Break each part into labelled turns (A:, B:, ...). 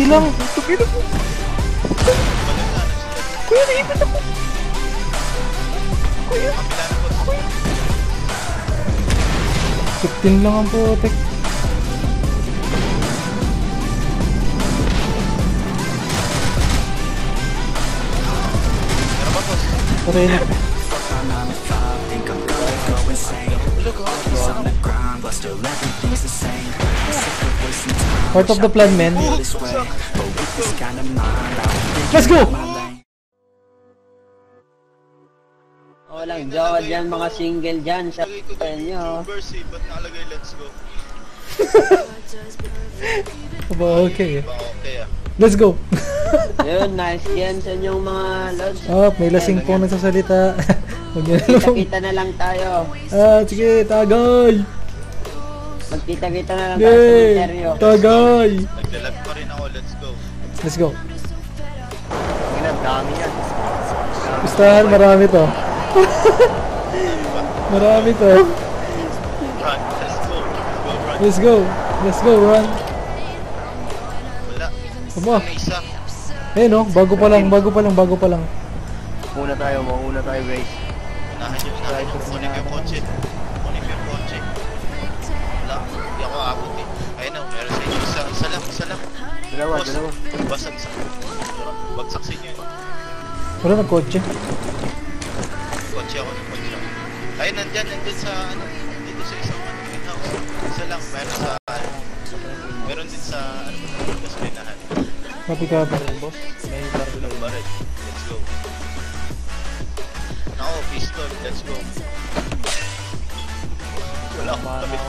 A: 80 lang.
B: Kuya, naipit ako. Kuya.
A: 15 lang ang putik. Patay na. Part of the plan, man. Let's go!
C: Walang jowa dyan, mga single dyan. Sa inyo.
B: Ba't nakalagay let's go?
A: Aba, okay. Let's go!
C: Yun, nice game sa inyong mga lods.
A: Oh, may lasing po nagsasalita.
C: Kita-kita na lang tayo.
A: Ah, sige, tagay!
C: Magkita-kita na lang tayo sa
A: Yay!
C: interview.
A: Tagay!
B: Naglalag pa rin ako. Let's go.
A: Let's go.
C: Ang dami yan.
A: Gustahan, marami to. marami to.
B: Run. Let's go. Go run.
A: Let's go. Let's go, run.
B: Wala.
A: Aba,
B: May isa.
A: eh no, bago pa lang, bago pa lang, bago pa lang.
C: Muna tayo, mauna tayo guys.
B: Unahan nyo. Unahan nyo. Kunin ko yung kotse.
C: Dalawa,
B: Boss,
C: dalawa.
B: Basagsak. Bagsak sa inyo.
A: Wala na kotse.
B: Kotse ako ng kotse ako. Ayun, nandyan. Nandyan sa ano. Dito sa isang ano, greenhouse. Isa lang. Meron sa ano. Meron din sa ano. Gasolinahan.
A: Copy, copy.
B: Boss, may baril ng baril. Let's go. Nako, pistol. Let's go. Wala akong baril.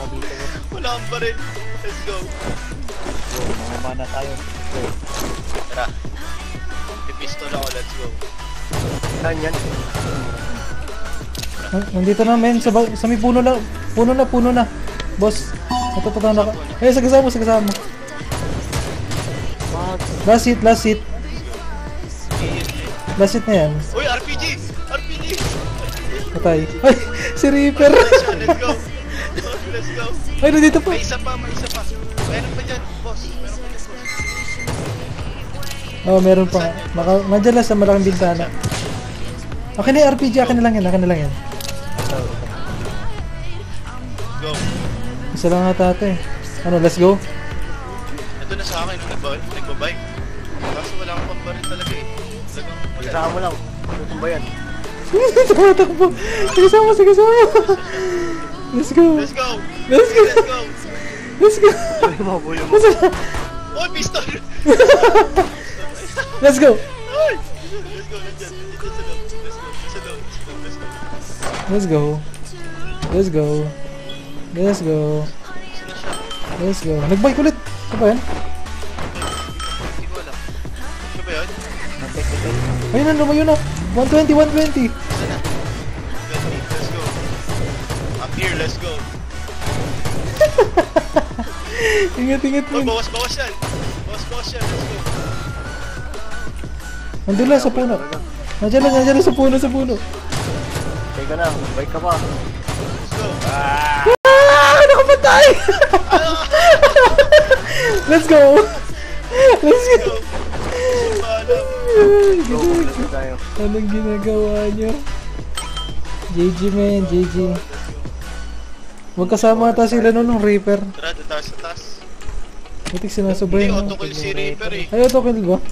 B: Wala akong baril. Let's go.
C: Mga mana tayo.
B: Tara. May pistol ako. Let's go.
C: Saan yan?
A: Ah, Nandito na, men. Sa, ba- sa may puno na. Puno na, puno na. Boss, natututahan na ka. Eh, sa kasama, sa kasama. Last hit, last hit. Last hit na yan.
B: Uy, RPG! RPG!
A: Patay. Ay, si Reaper.
B: Let's go. Let's go.
A: Ay, nandito pa.
B: May isa pa, may isa pa. Meron pa dyan,
A: Oh, meron pa. Maka, nandiyan lang sa malaking bintana. Akin na yung RPG, akin na lang yan, akin na lang yan.
B: Go.
A: Isa lang ata ate. Ano, let's go?
B: Ito na sa akin, nagba- nagbabike. Kaso wala akong pambaril talaga eh. Talagang wala.
C: Mo lang. Ano ba yan?
A: Tumatakbo. Sige sama, sige sama. Let's go.
B: Let's go!
A: Let's go.
B: Let's go!
A: Let's go.
C: Mabulo mo.
B: Pistol!
A: Let's go.
B: Let's go, nandyan. Dito sa loob. Let's go, let's go.
A: Let's go. Let's go. Let's go.
B: Saan na siya?
A: Let's go. Nagbike ulit. Ano ba yan?
B: Hindi ko alam. Siya ba yun?
A: Ayun na, lumayo na. 120, 120.
B: Let's go. Here, let's go.
A: Ingat, ingat.
B: bawas, bawas yan. Bawas, bawas yan. Let's go.
A: Nandun lang sa puno. Nandiyan lang, nandiyan lang sa puno, sa puno.
C: Teka na, bike ka pa.
B: Let's go.
A: Ah! Nakapatay! Let's go! Let's go! Anong ginagawa nyo? GG man, GG. Huwag kasama ata sila nun ng Reaper.
B: Tara, taas sa taas.
A: Butik sinasabay
B: Hindi, autokill si Reaper eh.
A: Ay, autokill ba?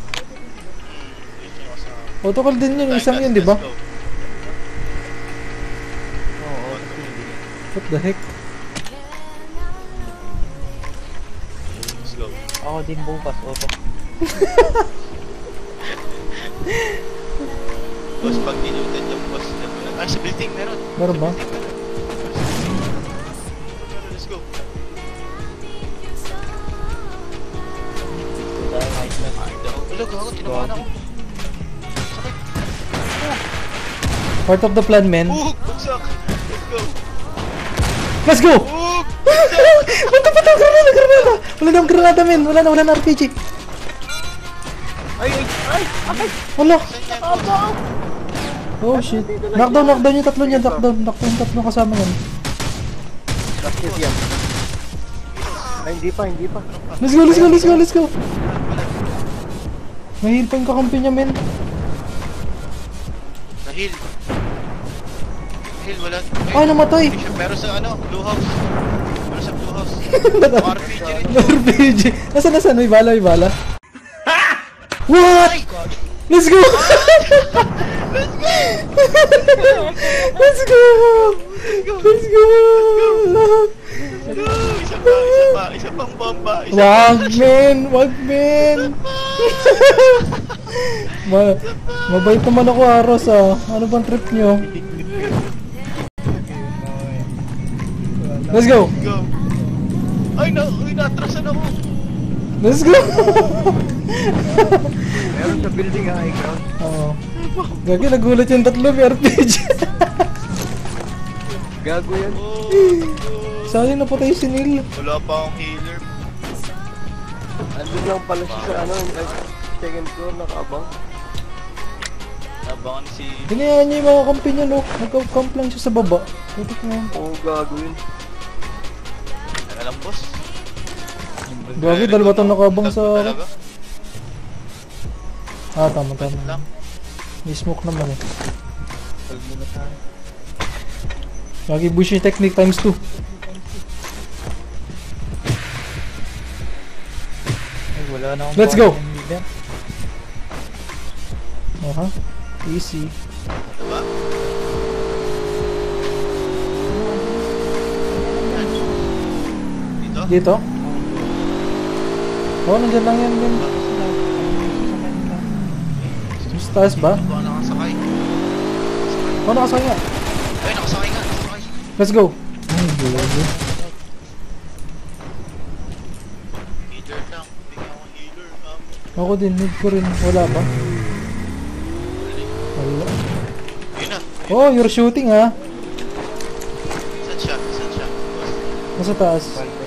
A: Autokill din yun, isang yun, di ba?
C: Oo,
A: What the heck?
B: Go.
C: Ako din bukas, auto.
B: Boss, pag diluted yung boss, na. Ay, sa building meron.
A: Meron ba?
B: Let's go. Wala, gago, tinamaan ako.
A: Part of the plan, man.
B: Bagsak! Let's go!
A: Let's go!
B: Hook!
A: Punta pa tayo, granada, granada! Wala na akong granada, men. Wala na, wala na RPG.
C: Ay, ay, ay! Ay!
A: Wala.
B: Boss?
A: Oh, shit. Knockdown, knockdown yung tatlo niyan. Knockdown, knockdown yung tatlo kasama yan.
C: Last hit yan. Ay, hindi pa, hindi pa.
A: Let's go, let's go, let's go, let's go. Pa yung kakampi niya, men.
B: Sa hill. Wala.
A: Ay, namatay!
B: Pero sa ano, blue house. Pero sa blue house. RPG rin.
A: RPG. Nasaan, nasaan? May bala, may bala. What? Let's go! Let's go! Let's go!
B: Isa pa, isa pa, isa pang bomba. Isa
A: Wag, men! Wag, men! Ma mabait naman ako, Aros, ah. Ano bang trip nyo? Let's go!
B: Go. Ay, na, uy, natrasan ako.
A: Let's go!
C: Meron sa building ha, ikaw.
A: Oo. Gagi, nagulat yung tatlo, may RPG.
C: Gago yan.
B: Oh,
A: Sayang napatay si Neil.
B: wala pa akong healer.
C: Andun lang pala siya sa ano, second floor, nakabang.
B: Nabangan si...
A: Hinayaan niya yung mga kampi niya, no? Nagka-camp lang siya sa baba. Putik na yan.
C: Oo, gago yun.
B: Alam, boss.
A: Gagi, dalawa to nakabang sa...
B: talaga.
A: Ah, tama, tama. May smoke naman eh. Gagi, bush yung technique times 2.
C: Ay, wala na akong
A: Let's go! Aha. Easy.
B: Dito?
A: Oo, oh, nandyan lang yan. Mas taas ba?
B: Nakasakay.
A: Oo, oh, nakasaya nga.
B: Ay, nakasakay nga. Nakasakay.
A: Let's go! Ay, gago.
B: Healer lang. Healer. Um,
A: Ako din, need ko rin. Wala ba? Wala. Oh, you're shooting ha?
B: Saan siya? Saan siya?
A: Nasa taas.
C: Oh,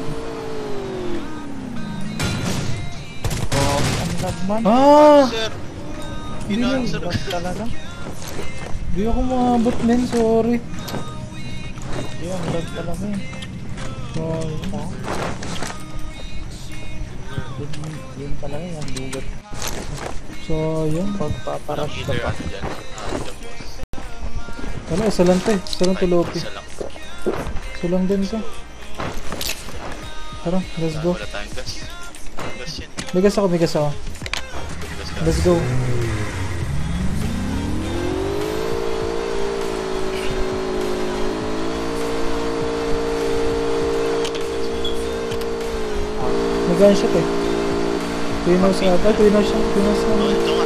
C: lagman.
A: Ah!
B: Sir.
A: Hindi
B: Yun.
C: Bas talaga.
A: Di ako makabot men, sorry.
C: Hindi, ang lag talaga eh.
A: Sorry.
C: Yun, yun talaga yung lugat.
A: Sayang.
C: Pagpaparash ka
B: Healer
C: pa.
B: ano
A: isa lang to eh. Isa lang to Loki.
B: Isa lang.
A: Isa lang din to. Tara, let's go.
B: Wala tayong gas. Gas yan.
A: May gas ako, may gas ako.
B: Gas ka.
A: Let's go. May gunshot eh. Pinos ata, pinos siya, pinos
B: Oh,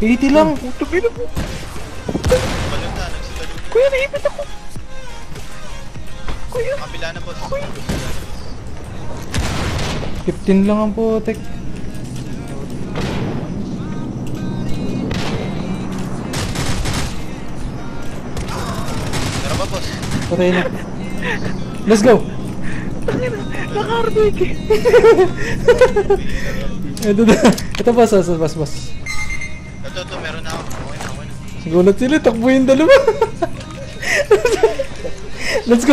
A: 80 lang!
B: Balon na, nagsigalon na.
C: Kuya, naipit ako! Kuya!
B: Kabila na, boss.
A: 15 lang ang putek.
B: Meron ba, boss?
A: Patay na. Let's go!
C: Naka-RBK!
A: Ito na. Ito boss, boss, boss, boss.
B: Ito, ito, meron na ako. Okay
A: Sigulat sila, takbo yung dalawa. Let's go!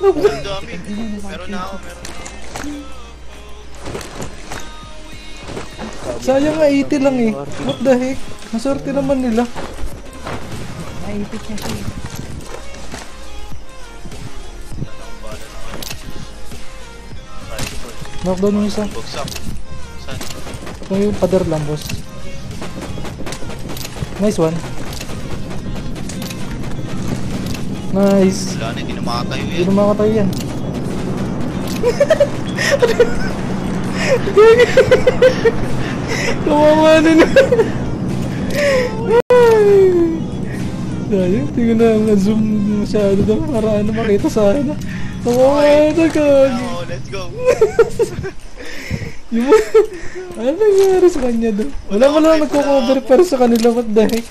B: Ang dami. Meron na ako, meron.
A: Sayang nga 80 lang eh. What the heck? Maswerte naman nila.
C: Naipit niya siya.
A: Knockdown yung isa.
B: Bugsak. Saan?
A: Ito yung pader lang, boss. Nice one. Nice.
B: Wala na, hindi na makatayo
A: Hindi
B: yan.
A: na makatayo yan. Kawawa na na. Sayang, hindi ko na na-zoom masyado doon para ano makita sa akin. Kawawa na.
B: Oh, let's go.
A: Yung ano nangyari sa kanya doon? Wala ko lang nagko-cover pero sa kanila, what the heck?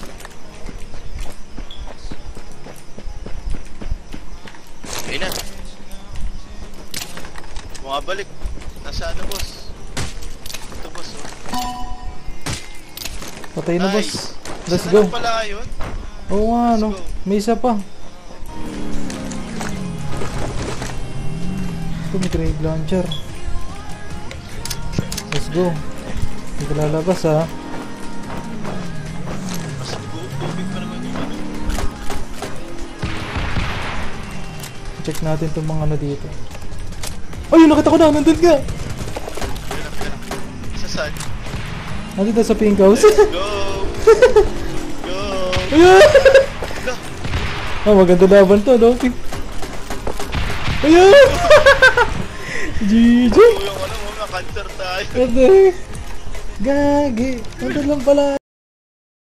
B: Ayun na. Bumabalik. Nasa ano, boss? Ito, boss. Oh.
A: Patay na boss. Let's go.
B: na lang pala yun.
A: Oo nga, no. May isa pa. Ito may grenade launcher. Let's go. Hindi ko lalabas ha. Check natin itong mga ano dito. Ay, nakita ko na! Nandun ka!
B: Sa saan?
A: Nandito sa pink house.
B: Let's go! go!
A: Ayan! Ah, maganda laban to, no? Ayan! GG!
B: yung ano, mga cancer tayo.
A: Gagi! Nandun lang pala